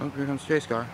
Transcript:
Oh, here comes Chase car.